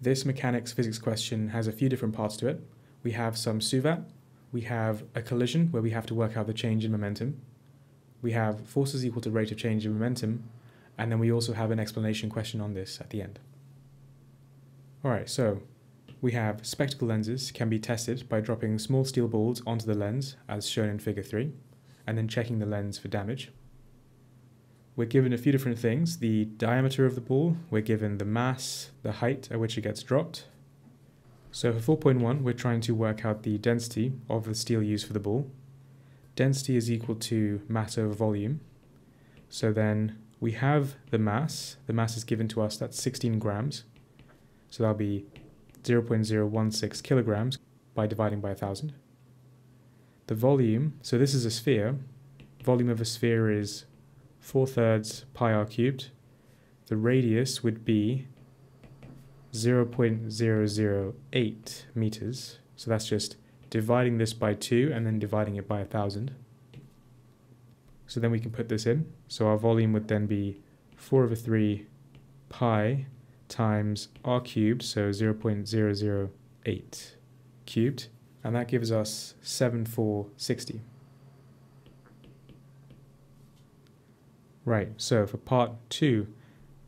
This mechanics physics question has a few different parts to it. We have some SUVAT, we have a collision where we have to work out the change in momentum, we have forces equal to rate of change in momentum, and then we also have an explanation question on this at the end. Alright, so we have spectacle lenses can be tested by dropping small steel balls onto the lens as shown in figure 3 and then checking the lens for damage. We're given a few different things, the diameter of the ball, we're given the mass, the height at which it gets dropped. So for 4.1 we're trying to work out the density of the steel used for the ball. Density is equal to mass over volume. So then we have the mass, the mass is given to us, that's 16 grams. So that'll be 0.016 kilograms by dividing by 1000. The volume, so this is a sphere, volume of a sphere is 4 thirds pi r cubed. The radius would be 0.008 meters. So that's just dividing this by 2 and then dividing it by 1000. So then we can put this in. So our volume would then be 4 over 3 pi times r cubed, so 0.008 cubed, and that gives us 7460. Right, so for part 2,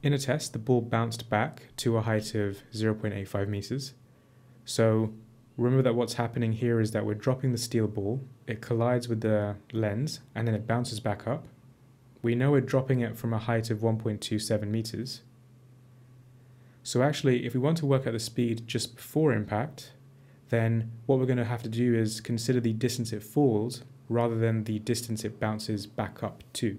in a test the ball bounced back to a height of 0.85 meters. So remember that what's happening here is that we're dropping the steel ball, it collides with the lens, and then it bounces back up. We know we're dropping it from a height of 1.27 meters, so actually, if we want to work out the speed just before impact, then what we're going to have to do is consider the distance it falls rather than the distance it bounces back up to.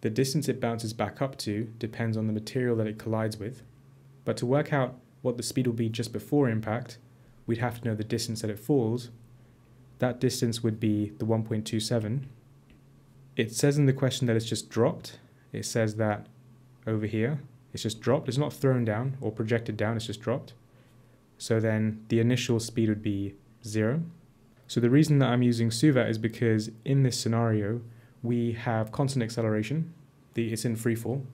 The distance it bounces back up to depends on the material that it collides with, but to work out what the speed will be just before impact, we'd have to know the distance that it falls. That distance would be the 1.27. It says in the question that it's just dropped. It says that over here, it's just dropped. It's not thrown down or projected down, it's just dropped. So then the initial speed would be zero. So the reason that I'm using SUVAT is because in this scenario, we have constant acceleration. The, it's in free fall.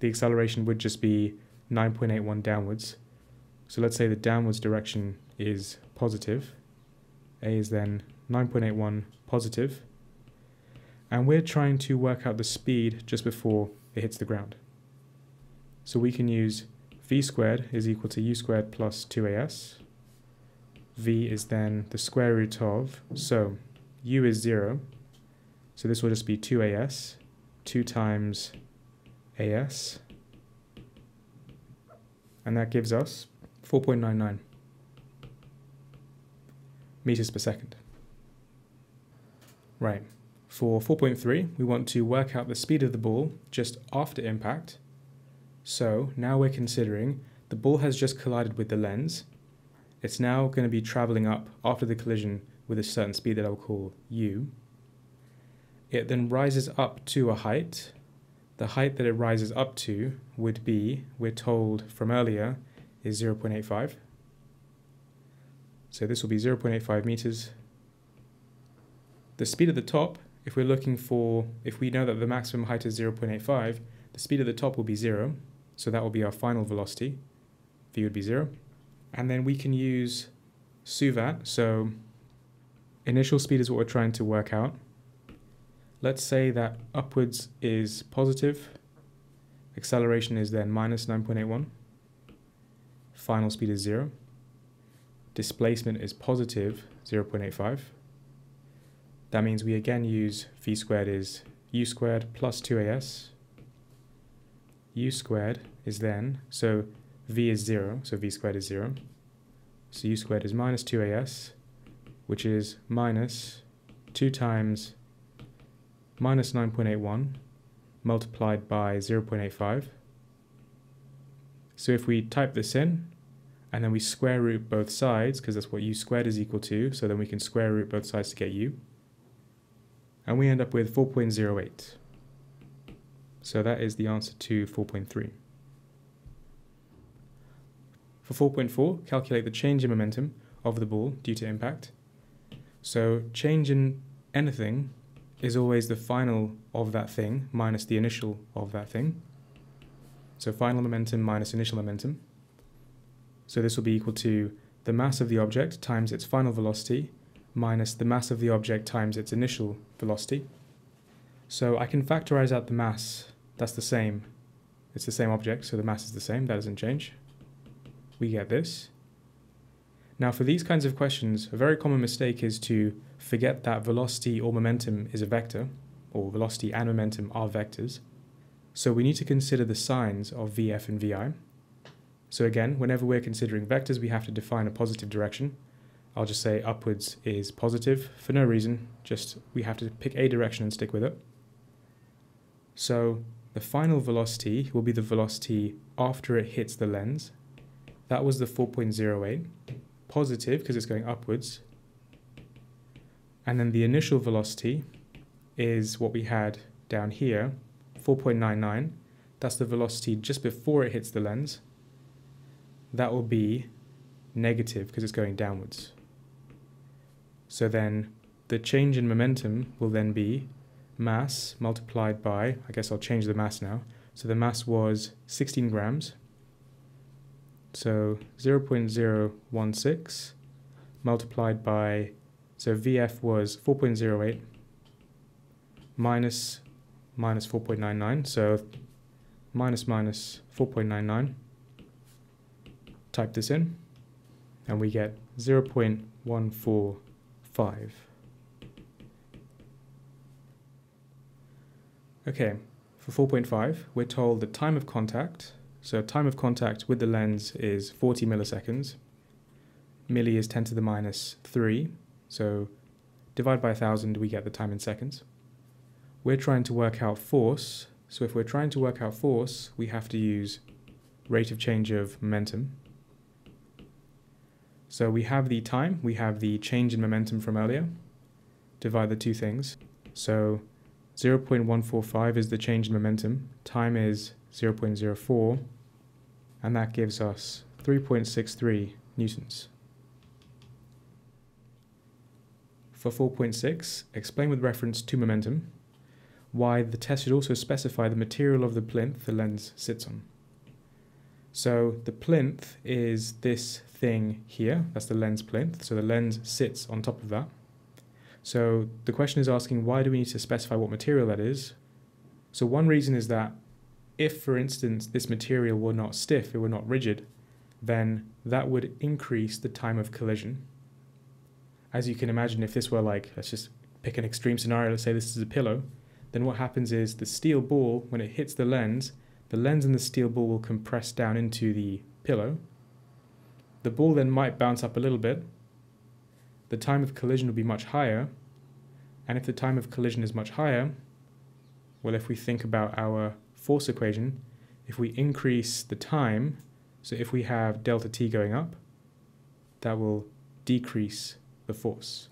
The acceleration would just be 9.81 downwards. So let's say the downwards direction is positive. A is then 9.81 positive. And we're trying to work out the speed just before it hits the ground. So we can use v squared is equal to u squared plus 2as. v is then the square root of, so u is 0, so this will just be 2as, 2 times as, and that gives us 4.99 meters per second. Right, for 4.3 we want to work out the speed of the ball just after impact, so now we're considering the ball has just collided with the lens. It's now going to be traveling up after the collision with a certain speed that I'll call u. It then rises up to a height. The height that it rises up to would be, we're told from earlier, is 0.85. So this will be 0.85 meters. The speed at the top, if we're looking for, if we know that the maximum height is 0.85, the speed at the top will be 0. So that will be our final velocity. V would be 0. And then we can use SUVAT. So initial speed is what we're trying to work out. Let's say that upwards is positive. Acceleration is then minus 9.81. Final speed is 0. Displacement is positive 0.85. That means we again use v squared is u squared plus 2as u squared is then, so v is 0, so v squared is 0. So u squared is minus 2as, which is minus 2 times minus 9.81 multiplied by 0.85. So if we type this in, and then we square root both sides, because that's what u squared is equal to, so then we can square root both sides to get u. And we end up with 4.08. So that is the answer to 4.3. For 4.4, calculate the change in momentum of the ball due to impact. So change in anything is always the final of that thing minus the initial of that thing. So final momentum minus initial momentum. So this will be equal to the mass of the object times its final velocity minus the mass of the object times its initial velocity. So I can factorize out the mass, that's the same. It's the same object, so the mass is the same, that doesn't change. We get this. Now for these kinds of questions, a very common mistake is to forget that velocity or momentum is a vector, or velocity and momentum are vectors. So we need to consider the signs of Vf and Vi. So again, whenever we're considering vectors, we have to define a positive direction. I'll just say upwards is positive for no reason, just we have to pick a direction and stick with it. So the final velocity will be the velocity after it hits the lens. That was the 4.08. Positive because it's going upwards. And then the initial velocity is what we had down here, 4.99. That's the velocity just before it hits the lens. That will be negative because it's going downwards. So then the change in momentum will then be mass multiplied by, I guess I'll change the mass now. So the mass was 16 grams. So 0.016 multiplied by, so VF was 4.08 minus minus 4.99. So minus minus 4.99. Type this in and we get 0.145. Okay, for 4.5, we're told the time of contact, so time of contact with the lens is 40 milliseconds. Milli is 10 to the minus 3, so divide by 1,000, we get the time in seconds. We're trying to work out force, so if we're trying to work out force, we have to use rate of change of momentum. So we have the time, we have the change in momentum from earlier. Divide the two things. So 0.145 is the change in momentum, time is 0.04, and that gives us 3.63 newtons. For 4.6, explain with reference to momentum why the test should also specify the material of the plinth the lens sits on. So the plinth is this thing here, that's the lens plinth, so the lens sits on top of that. So the question is asking why do we need to specify what material that is? So one reason is that if, for instance, this material were not stiff, it were not rigid, then that would increase the time of collision. As you can imagine, if this were like, let's just pick an extreme scenario, let's say this is a pillow, then what happens is the steel ball, when it hits the lens, the lens and the steel ball will compress down into the pillow. The ball then might bounce up a little bit, the time of collision will be much higher. And if the time of collision is much higher, well, if we think about our force equation, if we increase the time, so if we have delta t going up, that will decrease the force.